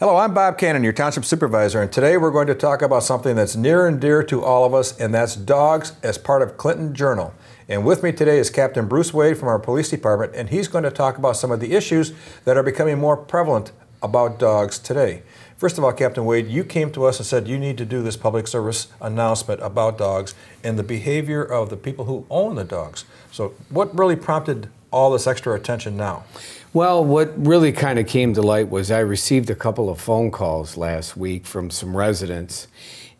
Hello, I'm Bob Cannon, your Township Supervisor, and today we're going to talk about something that's near and dear to all of us, and that's dogs as part of Clinton Journal. And with me today is Captain Bruce Wade from our police department, and he's going to talk about some of the issues that are becoming more prevalent about dogs today. First of all, Captain Wade, you came to us and said you need to do this public service announcement about dogs and the behavior of the people who own the dogs. So, what really prompted all this extra attention now? Well, what really kind of came to light was I received a couple of phone calls last week from some residents,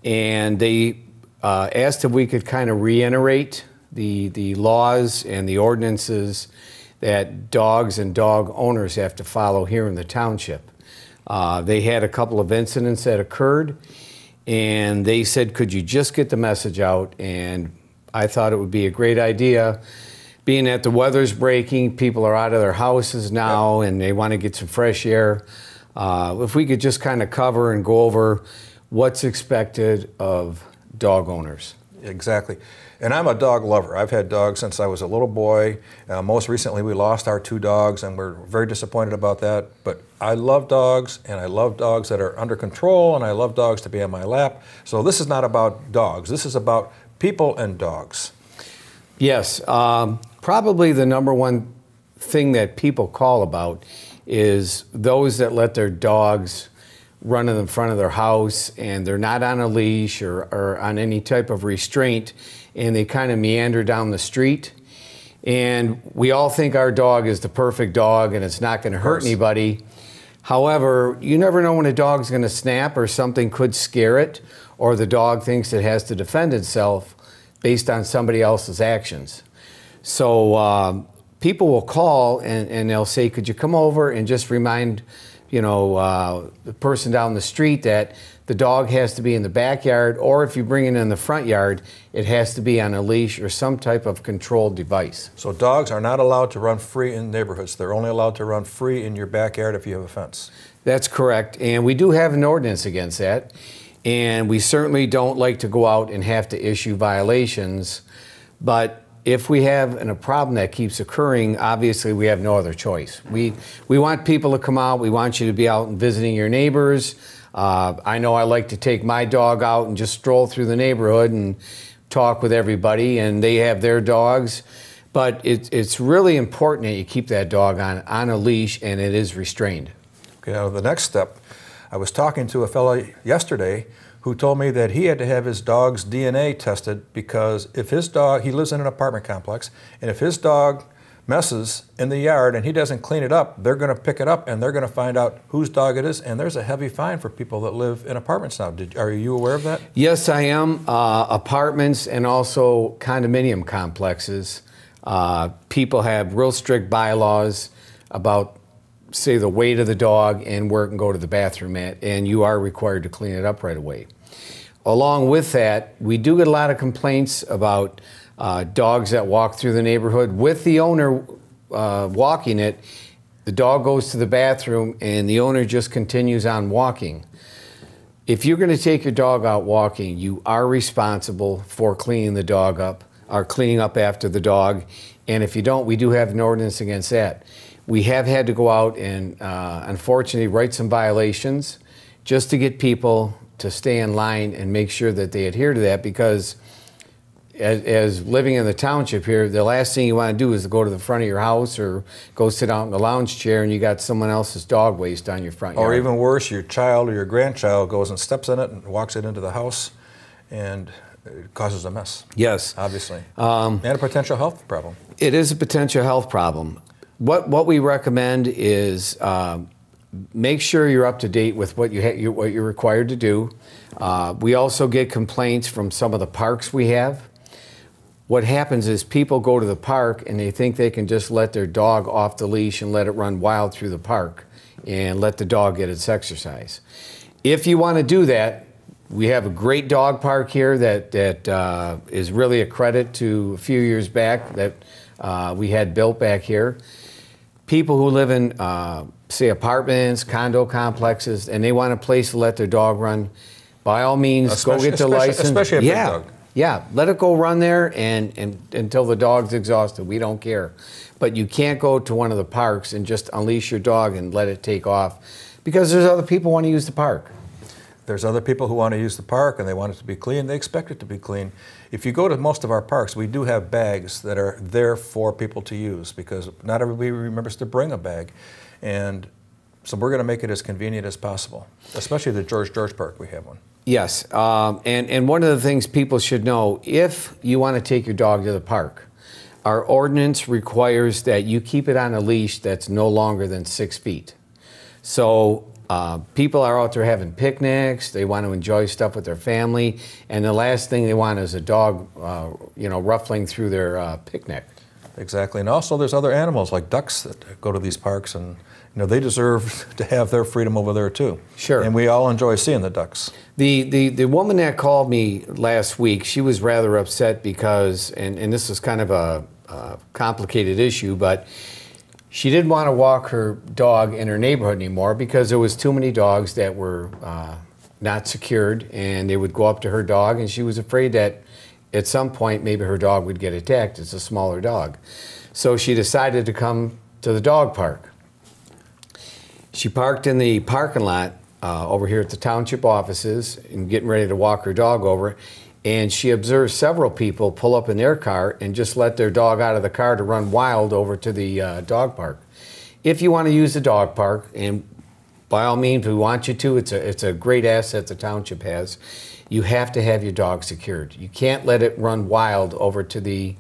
and they uh, asked if we could kind of reiterate the, the laws and the ordinances that dogs and dog owners have to follow here in the township. Uh, they had a couple of incidents that occurred, and they said, Could you just get the message out? And I thought it would be a great idea being that the weather's breaking, people are out of their houses now yep. and they want to get some fresh air. Uh, if we could just kind of cover and go over what's expected of dog owners. Exactly. And I'm a dog lover. I've had dogs since I was a little boy. Uh, most recently, we lost our two dogs, and we're very disappointed about that. But I love dogs, and I love dogs that are under control, and I love dogs to be on my lap. So this is not about dogs. This is about people and dogs. Yes. Um, probably the number one thing that people call about is those that let their dogs run in the front of their house and they're not on a leash or, or on any type of restraint and they kind of meander down the street. And we all think our dog is the perfect dog and it's not going to hurt anybody. However, you never know when a dog's going to snap or something could scare it or the dog thinks it has to defend itself based on somebody else's actions. So um, people will call and, and they'll say, could you come over and just remind, you know, uh, the person down the street that the dog has to be in the backyard, or if you bring it in the front yard, it has to be on a leash or some type of controlled device. So dogs are not allowed to run free in neighborhoods. They're only allowed to run free in your backyard if you have a fence. That's correct. And we do have an ordinance against that. And we certainly don't like to go out and have to issue violations. But if we have a problem that keeps occurring, obviously we have no other choice. We, we want people to come out. We want you to be out and visiting your neighbors. Uh, I know I like to take my dog out and just stroll through the neighborhood and talk with everybody, and they have their dogs. But it, it's really important that you keep that dog on, on a leash and it is restrained. Okay, now the next step, I was talking to a fellow yesterday who told me that he had to have his dog's DNA tested because if his dog, he lives in an apartment complex, and if his dog messes in the yard and he doesn't clean it up, they're going to pick it up and they're going to find out whose dog it is. And there's a heavy fine for people that live in apartments now. Did, are you aware of that? Yes, I am. Uh, apartments and also condominium complexes. Uh, people have real strict bylaws about say the weight of the dog and where it can go to the bathroom at, and you are required to clean it up right away. Along with that, we do get a lot of complaints about uh, dogs that walk through the neighborhood with the owner uh, walking it. The dog goes to the bathroom and the owner just continues on walking. If you're going to take your dog out walking, you are responsible for cleaning the dog up or cleaning up after the dog. And if you don't, we do have an ordinance against that. We have had to go out and uh, unfortunately write some violations just to get people to stay in line and make sure that they adhere to that because as, as, living in the township here, the last thing you want to do is go to the front of your house or go sit out in the lounge chair and you got someone else's dog waste on your front yard. or even worse, your child or your grandchild goes and steps in it and walks it into the house and it causes a mess. Yes. Obviously. Um, and a potential health problem. It is a potential health problem. What, what we recommend is uh, make sure you're up to date with what, you ha- what you're required to do. Uh, we also get complaints from some of the parks we have. What happens is people go to the park and they think they can just let their dog off the leash and let it run wild through the park and let the dog get its exercise. If you want to do that, we have a great dog park here that, that uh, is really a credit to a few years back that uh, we had built back here people who live in, uh, say, apartments, condo complexes, and they want a place to let their dog run, by all means, especially, go get the especially, license. Especially a yeah. big dog. Yeah, let it go run there and, and until the dog's exhausted. We don't care. But you can't go to one of the parks and just unleash your dog and let it take off. Because there's other people who want to use the park. There's other people who want to use the park and they want it to be clean. They expect it to be clean. If you go to most of our parks, we do have bags that are there for people to use because not everybody remembers to bring a bag. And so we're going to make it as convenient as possible, especially the George George Park, we have one. Yes, um, and, and one of the things people should know, if you want to take your dog to the park, our ordinance requires that you keep it on a leash that's no longer than six feet. So uh, people are out there having picnics. They want to enjoy stuff with their family, and the last thing they want is a dog, uh, you know, ruffling through their uh, picnic. Exactly, and also there's other animals like ducks that go to these parks, and you know they deserve to have their freedom over there too. Sure. And we all enjoy seeing the ducks. The, the, the woman that called me last week, she was rather upset because, and, and this is kind of a, a complicated issue, but she didn't want to walk her dog in her neighborhood anymore because there was too many dogs that were uh, not secured and they would go up to her dog and she was afraid that at some point maybe her dog would get attacked. It's a smaller dog. So she decided to come to the dog park. She parked in the parking lot uh, over here at the township offices and getting ready to walk her dog over. And she observed several people pull up in their car and just let their dog out of the car to run wild over to the uh, dog park. If you want to use the dog park, and by all means, we want you to, it's a, it's a great asset the township has, you have to have your dog secured. You can't let it run wild over to the,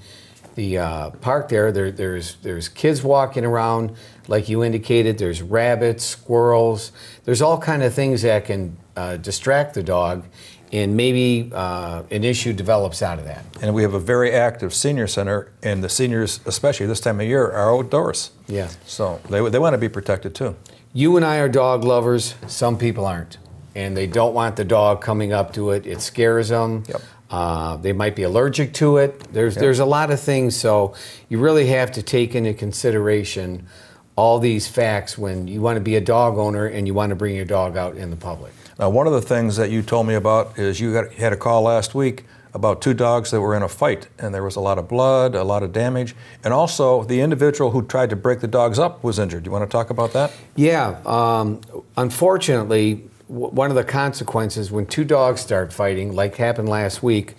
the uh, park there. there. There's, there's kids walking around, like you indicated, there's rabbits, squirrels, there's all kind of things that can uh, distract the dog and maybe uh, an issue develops out of that. And we have a very active senior center, and the seniors, especially this time of year, are outdoors. Yeah. So they, they want to be protected too. You and I are dog lovers. Some people aren't, and they don't want the dog coming up to it. It scares them. Yep. Uh, they might be allergic to it. There's Yep. there's a lot of things. So you really have to take into consideration all these facts when you want to be a dog owner and you want to bring your dog out in the public. Now, one of the things that you told me about is you got, had a call last week about two dogs that were in a fight, and there was a lot of blood, a lot of damage, and also the individual who tried to break the dogs up was injured. Do you want to talk about that? Yeah, um, unfortunately, one of the consequences when two dogs start fighting, like happened last week,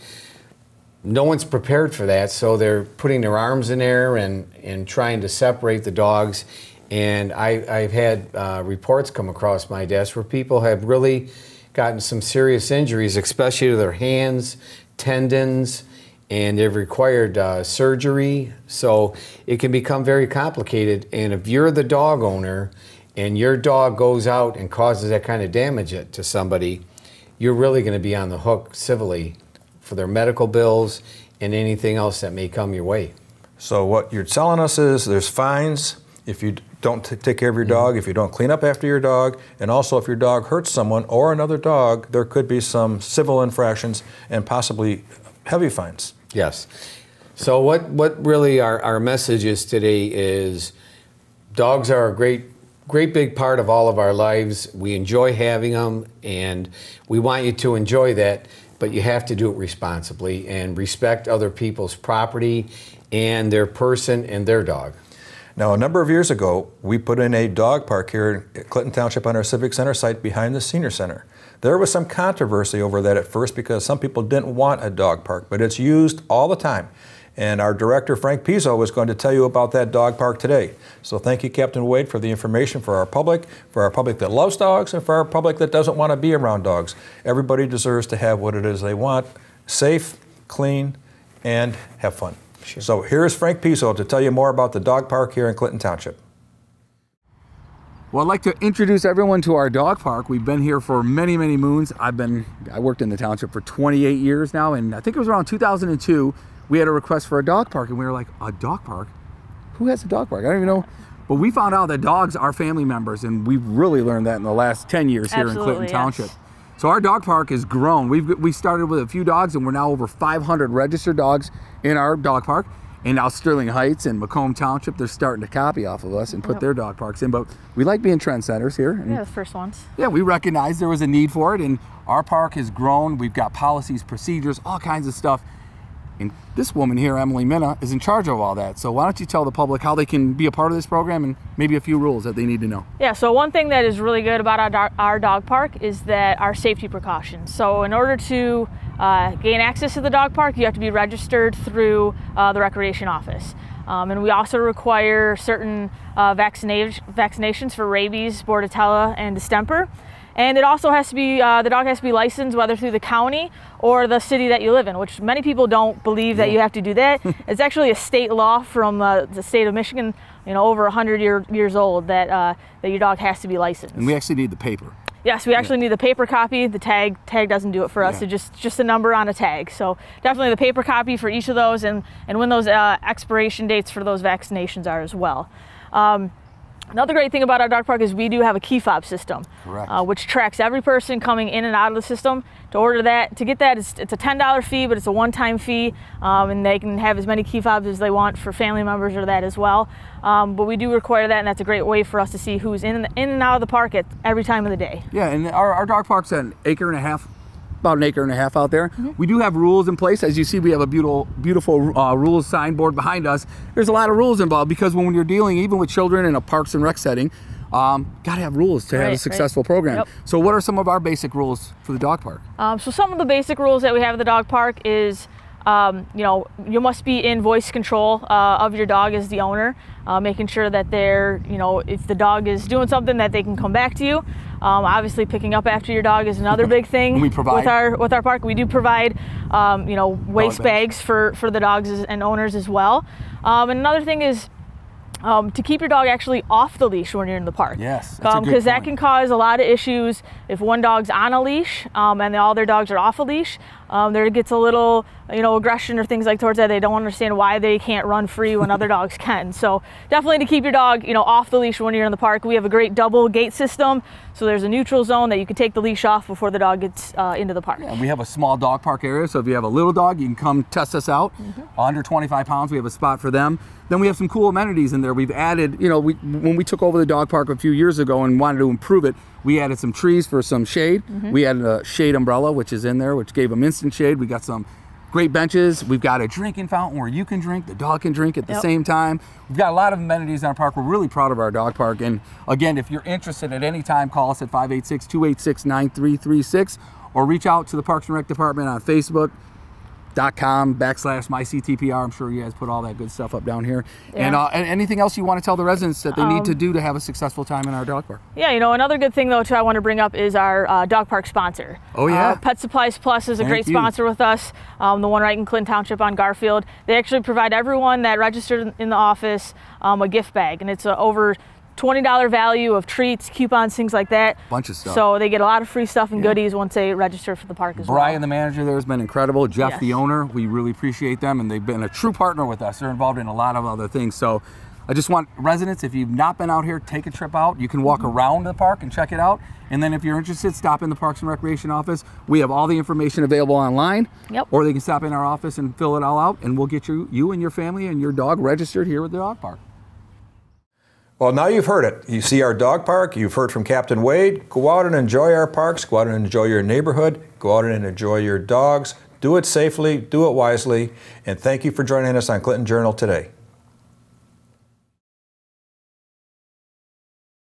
no one's prepared for that, so they're putting their arms in there and, and trying to separate the dogs. And I, I've had uh, reports come across my desk where people have really gotten some serious injuries, especially to their hands, tendons, and they've required uh, surgery. So it can become very complicated. And if you're the dog owner and your dog goes out and causes that kind of damage to somebody, you're really going to be on the hook civilly for their medical bills and anything else that may come your way. So what you're telling us is there's fines if you don't t- take care of your mm-hmm. dog, if you don't clean up after your dog, and also if your dog hurts someone or another dog, there could be some civil infractions and possibly heavy fines. Yes. So what what really our, our message is today is dogs are a great great big part of all of our lives. We enjoy having them and we want you to enjoy that, but you have to do it responsibly and respect other people's property and their person and their dog. Now, a number of years ago, we put in a dog park here in Clinton Township on our Civic Center site behind the Senior Center. There was some controversy over that at first because some people didn't want a dog park, but it's used all the time. And our director, Frank Pizzo, was going to tell you about that dog park today. So thank you, Captain Wade, for the information for our public, for our public that loves dogs, and for our public that doesn't want to be around dogs. Everybody deserves to have what it is they want safe, clean, and have fun. So here's Frank Pizzo to tell you more about the dog park here in Clinton Township. Well, I'd like to introduce everyone to our dog park. We've been here for many, many moons. I've been, I worked in the township for 28 years now, and I think it was around 2002, we had a request for a dog park, and we were like, a dog park? Who has a dog park? I don't even know. But we found out that dogs are family members, and we've really learned that in the last 10 years here in Absolutely, Clinton yes. Township. So our dog park has grown. We've we started with a few dogs, and we're now over 500 registered dogs in our dog park. And now Sterling Heights and Macomb Township, they're starting to copy off of us and put Yep. their dog parks in. But we like being trendsetters here. And Yeah, the first ones. yeah, we recognized there was a need for it, and our park has grown. We've got policies, procedures, all kinds of stuff. And this woman here, Emily Minna, is in charge of all that. So why don't you tell the public how they can be a part of this program and maybe a few rules that they need to know? Yeah, so one thing that is really good about our dog, our dog park is that our safety precautions. So in order to uh, gain access to the dog park, you have to be registered through uh, the recreation office. Um, and we also require certain uh, vaccina- vaccinations for rabies, bordetella, and distemper. And it also has to be, uh, the dog has to be licensed whether through the county or the city that you live in, which many people don't believe that you have to do that. it's actually a state law from uh, the state of Michigan, you know, over 100 year, years old that, uh, that your dog has to be licensed. And we actually need the paper. Yes, we actually need the paper copy. The tag tag doesn't do it for us. Yeah. It's just just a number on a tag. So definitely the paper copy for each of those, and and when those uh, expiration dates for those vaccinations are as well. Um, Another great thing about our dog park is we do have a key fob system, Correct. uh, which tracks every person coming in and out of the system. To order that, to get that, it's, it's a $10 fee, but it's a one-time fee, um, and they can have as many key fobs as they want for family members or that as well. Um, but we do require that, and that's a great way for us to see who's in, in and out of the park at every time of the day. Yeah, and our, our dog park's an acre and a half, about an acre and a half out there. We do have rules in place. As you see, we have a beautiful, beautiful uh, rules signboard behind us. There's a lot of rules involved because when you're dealing even with children in a parks and rec setting, um, got to have rules to have Right, a right. successful program. Yep. So, what are some of our basic rules for the dog park? Um, so some of the basic rules that we have at the dog park is, um, you know, you must be in voice control uh, of your dog as the owner, uh, making sure that they're, you know, if the dog is doing something that they can come back to you. Um, obviously, picking up after your dog is another big thing. We provide- with our with our park. We do provide, um, you know, waste bags. bags for for the dogs and owners as well. Um, and another thing is. Um, to keep your dog actually off the leash when you're in the park. Yes, that's a good because that can cause a lot of issues if one dog's on a leash um, and all their dogs are off a leash. Um, there gets a little, you know, aggression or things like towards that. They don't understand why they can't run free when other dogs can. So definitely to keep your dog, you know, off the leash when you're in the park. We have a great double gate system, so there's a neutral zone that you can take the leash off before the dog gets uh, into the park. And we have a small dog park area, so if you have a little dog, you can come test us out. Mm-hmm. Under 25 pounds, we have a spot for them. Then we have some cool amenities in there. We've added, you know, we, when we took over the dog park a few years ago and wanted to improve it, we added some trees for some shade. Mm-hmm. We added a shade umbrella, which is in there, which gave them instant shade. We got some great benches. We've got a drinking fountain where you can drink, the dog can drink at the Yep. same time. We've got a lot of amenities in our park. We're really proud of our dog park. And again, if you're interested at any time, call us at 586 286 9336 or reach out to the Parks and Rec Department on Facebook dot com backslash my CTPR. I'm sure you guys put all that good stuff up down here. And, uh, and anything else you want to tell the residents that they need to do to have a successful time in our dog park? Yeah, you know, another good thing though too I want to bring up is our uh, dog park sponsor. Oh, yeah? Uh, Pet Supplies Plus is a Thank great you. sponsor with us. Um, the one right in Clinton Township on Garfield. They actually provide everyone that registered in the office um, a gift bag, and it's uh, over. $20 value of treats, coupons, things like that. Bunch of stuff. So they get a lot of free stuff and goodies once they register for the park as Brian, well. the manager there, has been incredible. Jeff, Yes. the owner, we really appreciate them, and they've been a true partner with us. They're involved in a lot of other things. So I just want residents, if you've not been out here, take a trip out. You can walk Mm-hmm. around the park and check it out. And then if you're interested, stop in the Parks and Recreation office. We have all the information available online. Yep. Or they can stop in our office and fill it all out, and we'll get you, you and your family and your dog registered here at the dog park. Well, now you've heard it. You see our dog park, you've heard from Captain Wade. Go out and enjoy our parks, go out and enjoy your neighborhood, go out and enjoy your dogs. Do it safely, do it wisely, and thank you for joining us on Clinton Journal today.